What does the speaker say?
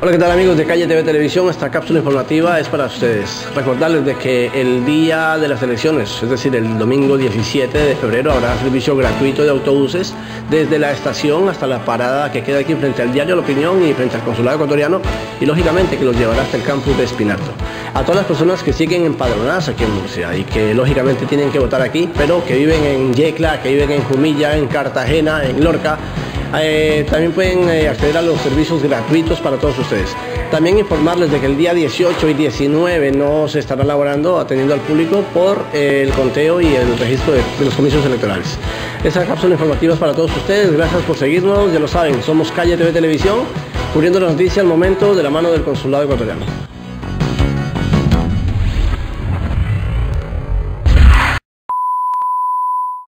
Hola, ¿qué tal amigos de Calle TV Televisión? Esta cápsula informativa es para ustedes. Recordarles de que el día de las elecciones, es decir, el domingo 17 de febrero, habrá servicio gratuito de autobuses desde la estación hasta la parada que queda aquí frente al diario La Opinión y frente al Consulado Ecuatoriano y lógicamente que los llevará hasta el campus de Espinato. A todas las personas que siguen empadronadas aquí en Murcia y que lógicamente tienen que votar aquí, pero que viven en Yecla, que viven en Jumilla, en Cartagena, en Lorca, eh, también pueden eh, acceder a los servicios gratuitos para todos ustedes. También informarles de que el día 18 y 19 no se estará elaborando atendiendo al público por eh, el conteo y el registro de, los comicios electorales. Esta cápsula informativa es para todos ustedes. Gracias por seguirnos. Ya lo saben, somos Calle TV Televisión, cubriendo la noticia al momento de la mano del Consulado Ecuatoriano.